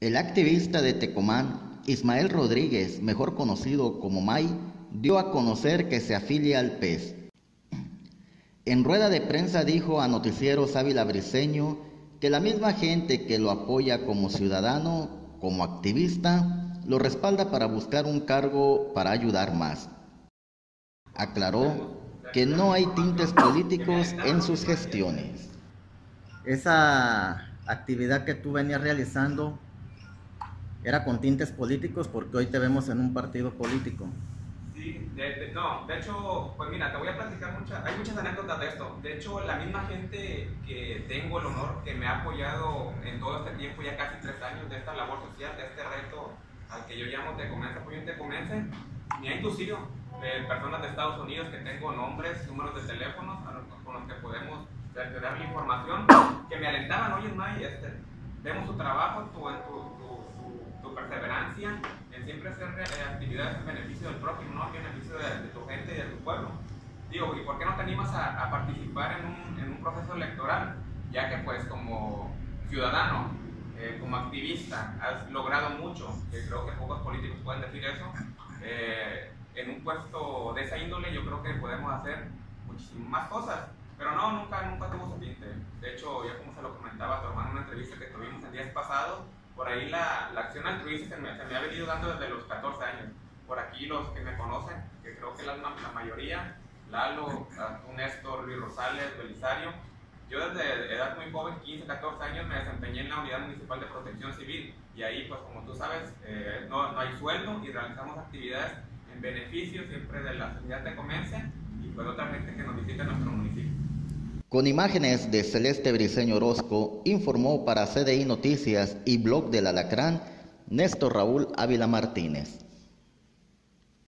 El activista de Tecomán, Ismael Rodríguez, mejor conocido como May, dio a conocer que se afilia al PES. En rueda de prensa dijo a Noticieros Ávila Briseño que la misma gente que lo apoya como ciudadano, como activista, lo respalda para buscar un cargo para ayudar más. Aclaró que no hay tintes políticos en sus gestiones. Esa actividad que tú venías realizando era con tintes políticos porque hoy te vemos en un partido político. Sí, no, de hecho, pues mira, te voy a platicar muchas, hay muchas anécdotas de esto. De hecho, la misma gente que tengo el honor, que me ha apoyado en todo este tiempo, ya casi tres años, de esta labor social, de este reto al que yo llamo Te Comienza, Apoyo Te Comience, me ha inducido de personas de Estados Unidos que tengo nombres, números de teléfonos con los que podemos dar información, que me alentaban, oye, May, este, vemos tu trabajo, tu, tu, tu, perseverancia en siempre hacer eh, actividades en beneficio del prójimo, ¿no? en beneficio de, tu gente y de tu pueblo. Digo, ¿y por qué no te animas a, a participar en un, en un, proceso electoral? Ya que pues como ciudadano, eh, como activista, has logrado mucho, que creo que pocos políticos pueden decir eso. Eh, en un puesto de esa índole yo creo que podemos hacer muchísimas más cosas. Pero no, nunca, nunca tuvo su tinte. De hecho, ya como se lo comentaba tu hermano en una entrevista que tuvimos el día pasado, por ahí la, la acción altruista se me, se me, ha venido dando desde los 14 años. Por aquí los que me conocen, que creo que la, la mayoría, Lalo, un Néstor, Luis Rosales, Belisario, yo desde edad muy joven, 15, 14 años, me desempeñé en la Unidad Municipal de Protección Civil y ahí, pues como tú sabes, eh, no, no hay sueldo y realizamos actividades en beneficio siempre de la sociedad de comercio y pues otra gente que nos visita en nuestro municipio. Con imágenes de Celeste Briceño Orozco, informó para CDI Noticias y Blog del Alacrán, Néstor Raúl Ávila Martínez.